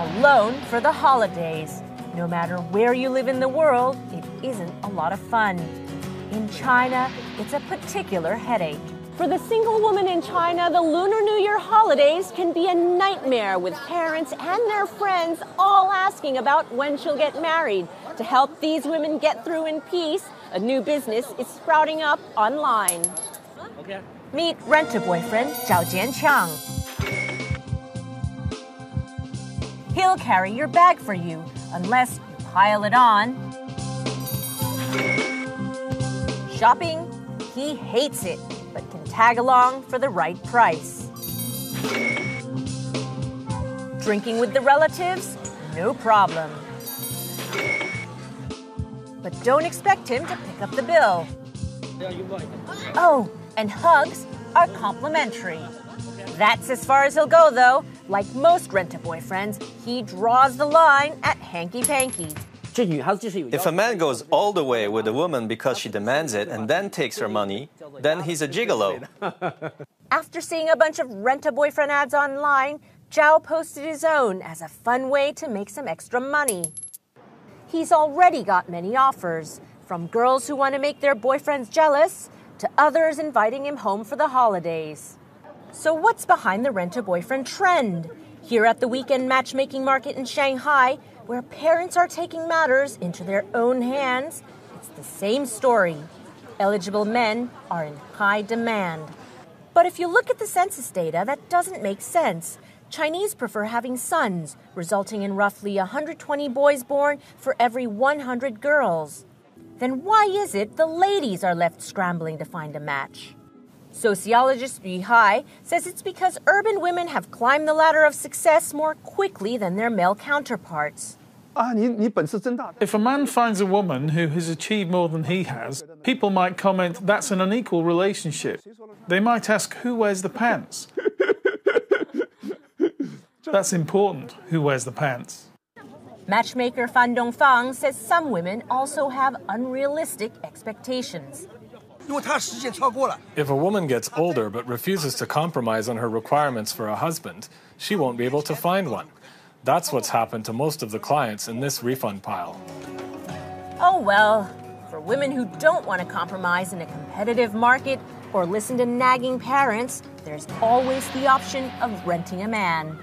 alone for the holidays. No matter where you live in the world, it isn't a lot of fun. In China, it's a particular headache. For the single woman in China, the Lunar New Year holidays can be a nightmare with parents and their friends all asking about when she'll get married. To help these women get through in peace, a new business is sprouting up online. Okay. Meet Rent a Boyfriend Zhao Jianqiang. He'll carry your bag for you unless you pile it on. Shopping, he hates it but can tag along for the right price. Drinking with the relatives? No problem. But don't expect him to pick up the bill. Oh, and hugs are complimentary. That's as far as he'll go, though. Like most rent a boyfriends, he draws the line at hanky panky. If a man goes all the way with a woman because she demands it and then takes her money, then he's a gigolo. After seeing a bunch of rent a boyfriend ads online, Zhao posted his own as a fun way to make some extra money. He's already got many offers, from girls who want to make their boyfriends jealous to others inviting him home for the holidays. So, what's behind the rent a boyfriend trend? Here at the weekend matchmaking market in Shanghai, where parents are taking matters into their own hands, it's the same story. Eligible men are in high demand. But if you look at the census data, that doesn't make sense. Chinese prefer having sons, resulting in roughly 120 boys born for every 100 girls. Then why is it the ladies are left scrambling to find a match? Sociologist Yu Hai says it's because urban women have climbed the ladder of success more quickly than their male counterparts. Ah, if a man finds a woman who has achieved more than he has, people might comment that's an unequal relationship. They might ask who wears the pants. That's important, who wears the pants. Matchmaker Fan Dongfang says some women also have unrealistic expectations. If a woman gets older but refuses to compromise on her requirements for a husband, she won't be able to find one. That's what's happened to most of the clients in this refund pile. Oh well, for women who don't want to compromise in a competitive market or listen to nagging parents, there's always the option of renting a man.